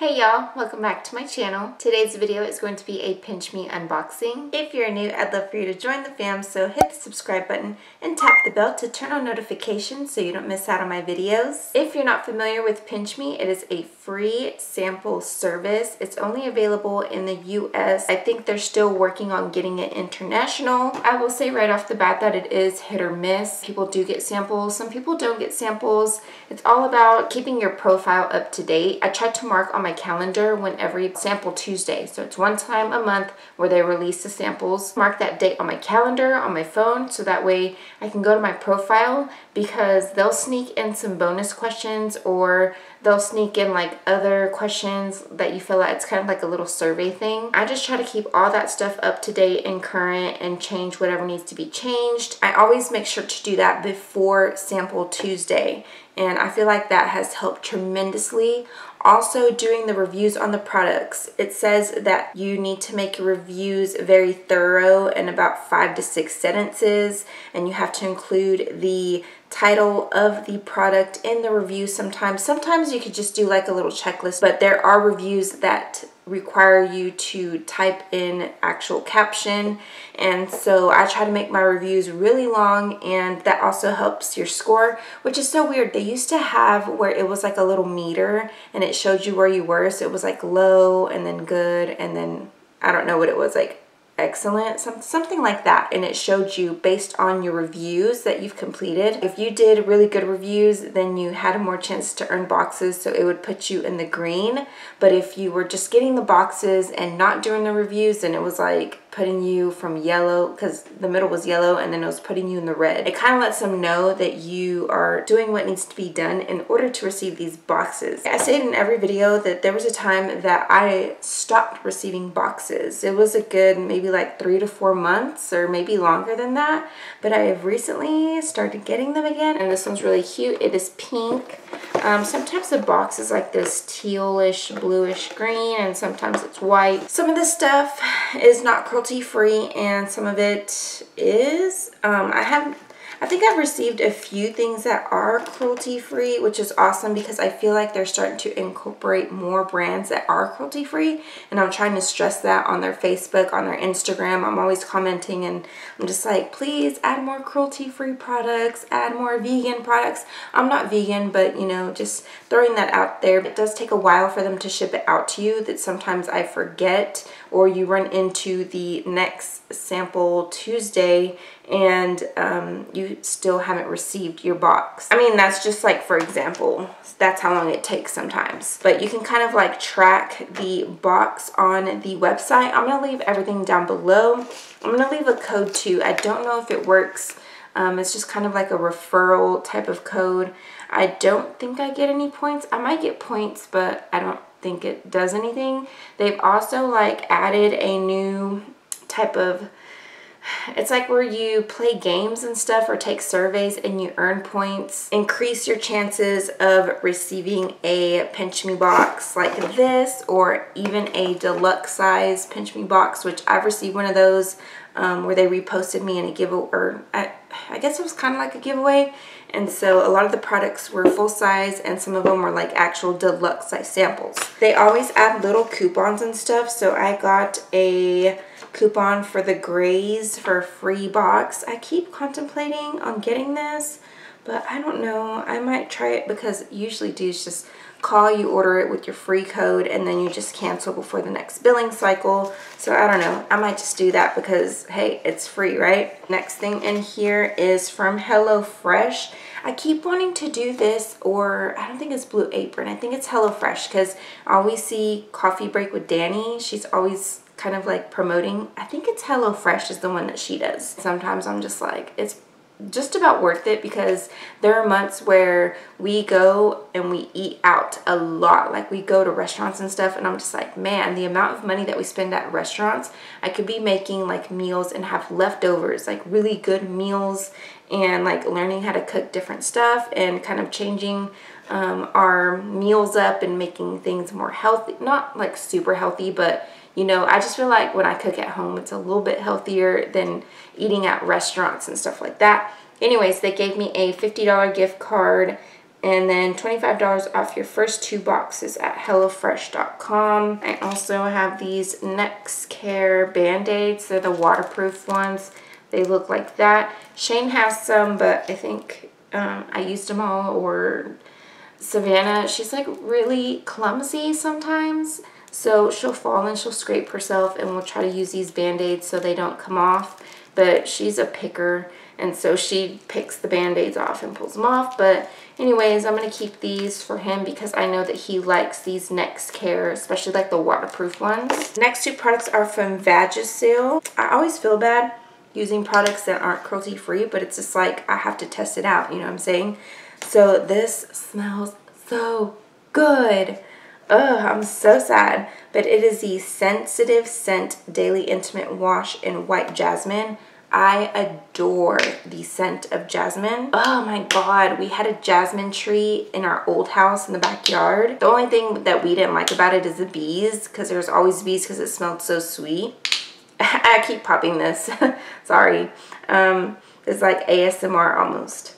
Hey y'all, welcome back to my channel. Today's video is going to be a Pinch Me unboxing. If you're new, I'd love for you to join the fam, so hit the subscribe button and tap the bell to turn on notifications so you don't miss out on my videos. If you're not familiar with Pinch Me, it is a free sample service. It's only available in the US. I think they're still working on getting it international. I will say right off the bat that it is hit or miss. People do get samples, some people don't get samples. It's all about keeping your profile up to date. I tried to mark on my my calendar when every sample Tuesday. So it's one time a month where they release the samples. Mark that date on my calendar, on my phone, so that way I can go to my profile because they'll sneak in some bonus questions or they'll sneak in like other questions that you fill out. It's kind of like a little survey thing. I just try to keep all that stuff up to date and current and change whatever needs to be changed. I always make sure to do that before Sample Tuesday and I feel like that has helped tremendously. Also doing the reviews on the products it says that you need to make your reviews very thorough in about five to six sentences and you have to include the title of the product in the review sometimes. Sometimes you could just do like a little checklist but there are reviews that require you to type in actual caption. And so I try to make my reviews really long and that also helps your score which is so weird. They used to have where it was like a little meter and it showed you where you were. So it was like low and then good and then I don't know what it was like excellent, some, something like that. And it showed you based on your reviews that you've completed. If you did really good reviews, then you had a more chance to earn boxes, so it would put you in the green. But if you were just getting the boxes and not doing the reviews, then it was like putting you from yellow because the middle was yellow and then it was putting you in the red. It kind of lets them know that you are doing what needs to be done in order to receive these boxes. I said in every video that there was a time that I stopped receiving boxes. It was a good maybe like three to four months or maybe longer than that but I have recently started getting them again and this one's really cute. It is pink. Um, sometimes the box is like this tealish bluish green and sometimes it's white. Some of this stuff is not cruelty free and some of it is. Um, I have I think I've received a few things that are cruelty free, which is awesome because I feel like they're starting to incorporate more brands that are cruelty free. And I'm trying to stress that on their Facebook, on their Instagram. I'm always commenting and I'm just like, please add more cruelty free products, add more vegan products. I'm not vegan, but you know, just throwing that out there. It does take a while for them to ship it out to you that sometimes I forget or you run into the next sample Tuesday and um, you still haven't received your box. I mean, that's just like, for example, that's how long it takes sometimes. But you can kind of like track the box on the website. I'm to leave everything down below. I'm to leave a code too. I don't know if it works. Um, it's just kind of like a referral type of code. I don't think I get any points. I might get points, but I don't think it does anything. They've also like added a new type of it's like where you play games and stuff or take surveys and you earn points. Increase your chances of receiving a Pinch Me box like this or even a deluxe size Pinch Me box, which I've received one of those um, where they reposted me in a giveaway, or I, I guess it was kind of like a giveaway. And so a lot of the products were full size and some of them were like actual deluxe size samples. They always add little coupons and stuff. So I got a coupon for the Graze for a free box. I keep contemplating on getting this, but I don't know. I might try it because usually dudes just call, you order it with your free code, and then you just cancel before the next billing cycle. So I don't know. I might just do that because, hey, it's free, right? Next thing in here is from HelloFresh. I keep wanting to do this, or I don't think it's Blue Apron. I think it's HelloFresh because I always see Coffee Break with Dani. She's always kind of like promoting. I think it's HelloFresh is the one that she does. Sometimes I'm just like, it's just about worth it because there are months where we go and we eat out a lot like we go to restaurants and stuff and I'm just like man the amount of money that we spend at restaurants I could be making like meals and have leftovers like really good meals and like learning how to cook different stuff and kind of changing um, our meals up and making things more healthy not like super healthy but you know, I just feel like when I cook at home, it's a little bit healthier than eating at restaurants and stuff like that. Anyways, they gave me a $50 gift card and then $25 off your first two boxes at HelloFresh.com. I also have these Nexcare Band-Aids. They're the waterproof ones. They look like that. Shane has some, but I think um, I used them all. Or Savannah, she's like really clumsy sometimes. So she'll fall and she'll scrape herself and we'll try to use these band-aids so they don't come off. But she's a picker and so she picks the band-aids off and pulls them off. But anyways, I'm going to keep these for him because I know that he likes these Nexcare, especially like the waterproof ones. Next two products are from Vagisil. I always feel bad using products that aren't cruelty free, but it's just like I have to test it out, you know what I'm saying? So this smells so good. Ugh, I'm so sad. But it is the Sensitive Scent Daily Intimate Wash in White Jasmine. I adore the scent of jasmine. Oh my god, we had a jasmine tree in our old house in the backyard. The only thing that we didn't like about it is the bees because there's always bees because it smelled so sweet. I keep popping this. Sorry. Um, it's like ASMR almost.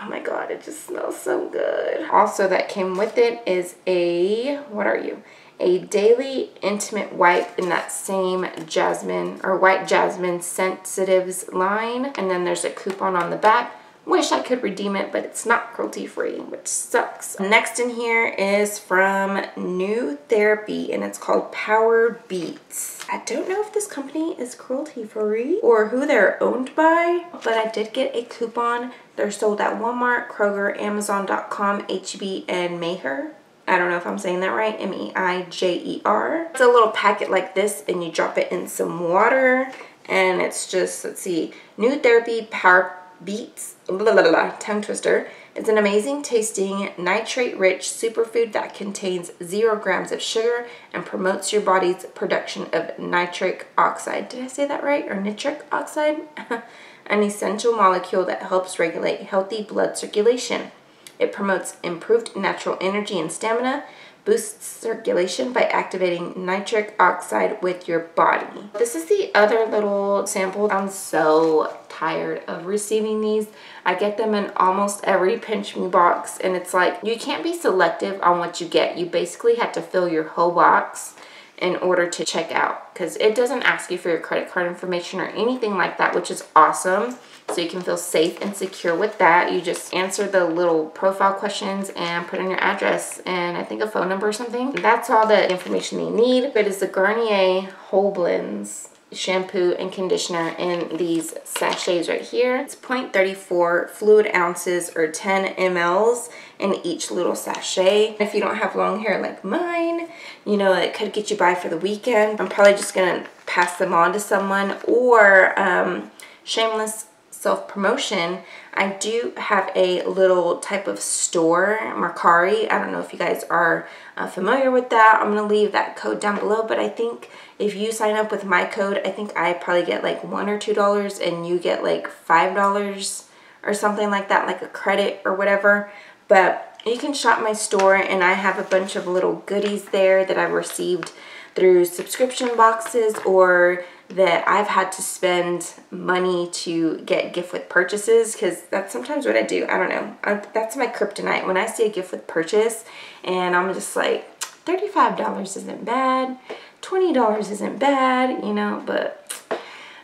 Oh my god, it just smells so good. Also that came with it is a, what are you? A daily intimate wipe in that same jasmine or white jasmine sensitives line. And then there's a coupon on the back. Wish I could redeem it, but it's not cruelty free, which sucks. Next in here is from New Therapy and it's called Power Beats. I don't know if this company is cruelty free or who they're owned by, but I did get a coupon. They're sold at Walmart, Kroger, Amazon.com, HB, and Meijer. I don't know if I'm saying that right, M-E-I-J-E-R. It's a little packet like this and you drop it in some water and it's just, let's see, New Therapy Power Beats, blah, blah, blah, tongue twister. It's an amazing tasting, nitrate-rich superfood that contains zero grams of sugar and promotes your body's production of nitric oxide. Did I say that right? Or nitric oxide? An essential molecule that helps regulate healthy blood circulation. It promotes improved natural energy and stamina, boosts circulation by activating nitric oxide with your body. This is the other little sample. I'm so tired of receiving these. I get them in almost every Pinch Me box and it's like you can't be selective on what you get. You basically have to fill your whole box in order to check out because it doesn't ask you for your credit card information or anything like that which is awesome. So you can feel safe and secure with that. You just answer the little profile questions and put in your address and I think a phone number or something. That's all the information they need. But it is the Garnier Whole Blends shampoo and conditioner in these sachets right here. It's 0.34 fluid ounces or 10 mLs in each little sachet. If you don't have long hair like mine, you know, it could get you by for the weekend. I'm probably just gonna pass them on to someone or um, shameless self-promotion, I do have a little type of store, Mercari. I don't know if you guys are uh, familiar with that. I'm going to leave that code down below, but I think if you sign up with my code, I think I probably get like one or two dollars and you get like five dollars or something like that, like a credit or whatever. But you can shop my store and I have a bunch of little goodies there that I've received through subscription boxes or that I've had to spend money to get gift with purchases because that's sometimes what I do. I don't know. I, that's my kryptonite. When I see a gift with purchase and I'm just like, $35 isn't bad. $20 isn't bad, you know, but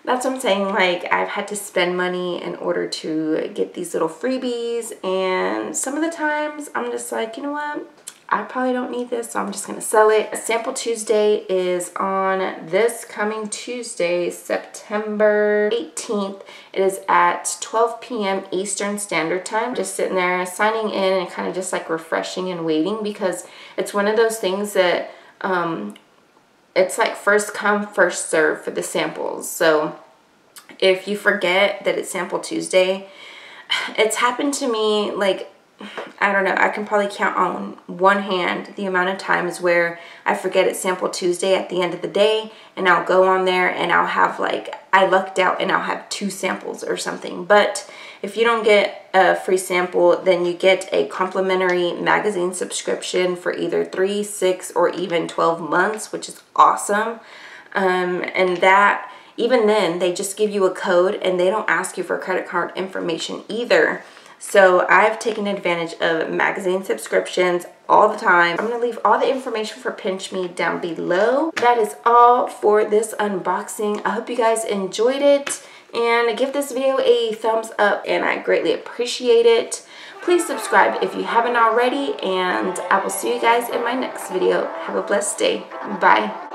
that's what I'm saying. Like, I've had to spend money in order to get these little freebies. And some of the times I'm just like, you know what? I probably don't need this, so I'm just to sell it. Sample Tuesday is on this coming Tuesday, September 18th. It is at 12 p.m. Eastern Standard Time. Just sitting there signing in and kind of just like refreshing and waiting because it's one of those things that um, it's like first come, first serve for the samples. So if you forget that it's Sample Tuesday, it's happened to me like I don't know, I can probably count on one hand the amount of times where I forget it's Sample Tuesday at the end of the day and I'll go on there and I'll have like, I lucked out and I'll have two samples or something. But if you don't get a free sample, then you get a complimentary magazine subscription for either three, six, or even 12 months, which is awesome. Um, and that, even then, they just give you a code and they don't ask you for credit card information either. So I've taken advantage of magazine subscriptions all the time. I'm going to leave all the information for Pinch Me down below. That is all for this unboxing. I hope you guys enjoyed it and give this video a thumbs up and I greatly appreciate it. Please subscribe if you haven't already and I will see you guys in my next video. Have a blessed day. Bye.